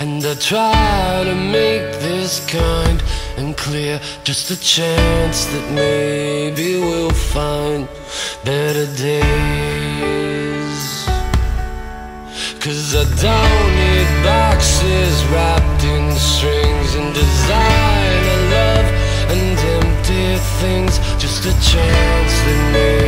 And I try to make this kind and clear Just a chance that maybe we'll find better days. Cause I don't need boxes wrapped in strings And designer love and empty things Just a chance that maybe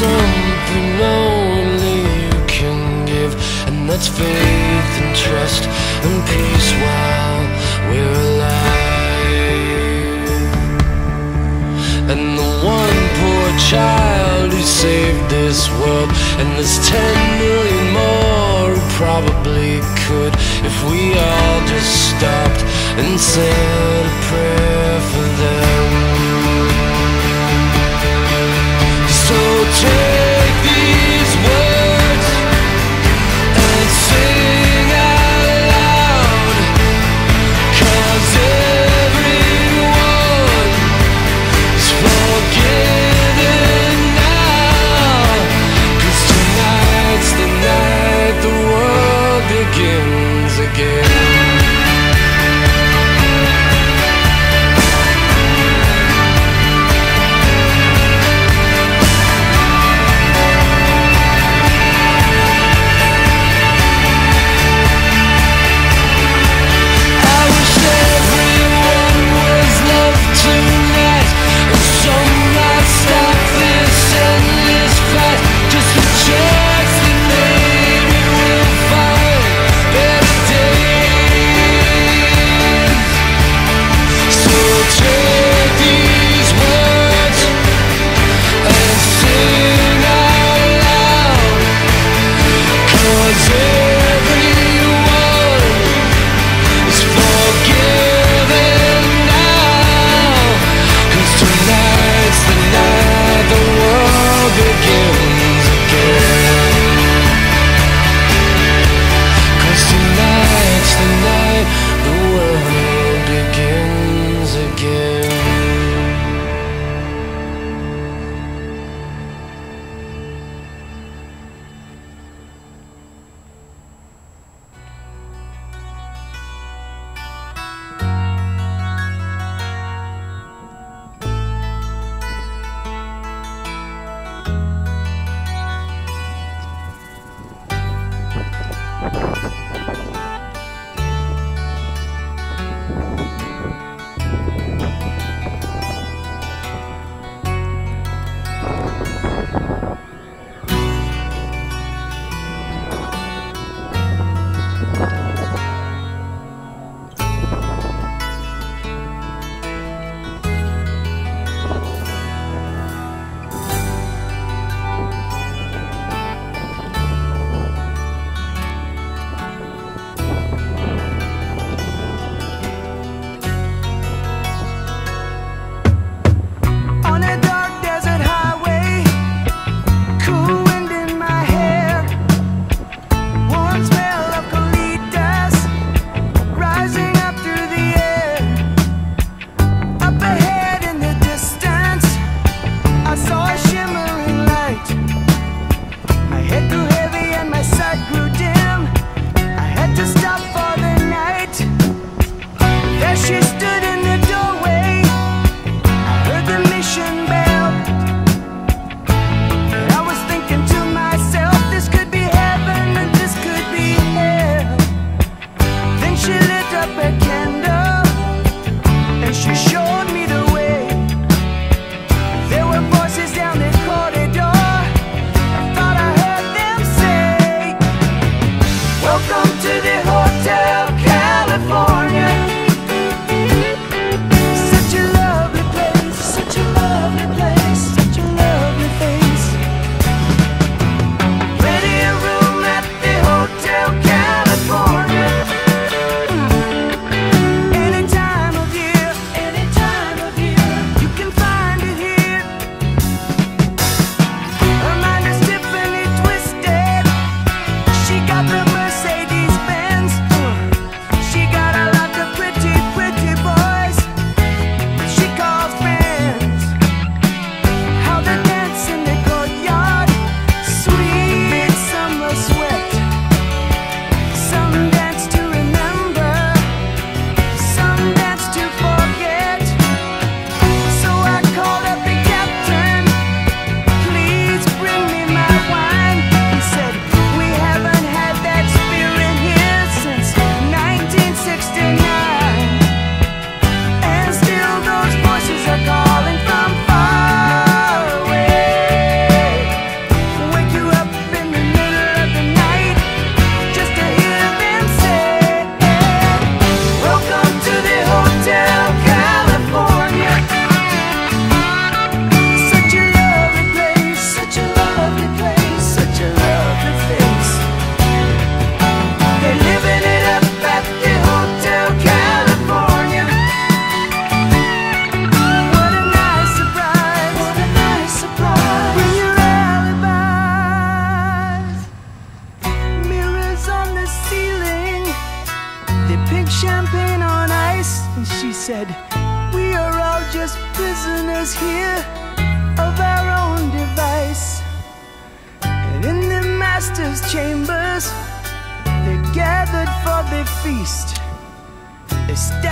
something only you can give And that's faith and trust and peace while we're alive. And the one poor child who saved this world And there's ten million more who probably could If we all just stopped and said a prayer for them So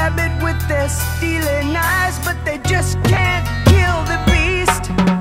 rabbit with their stealing eyes, but they just can't kill the beast.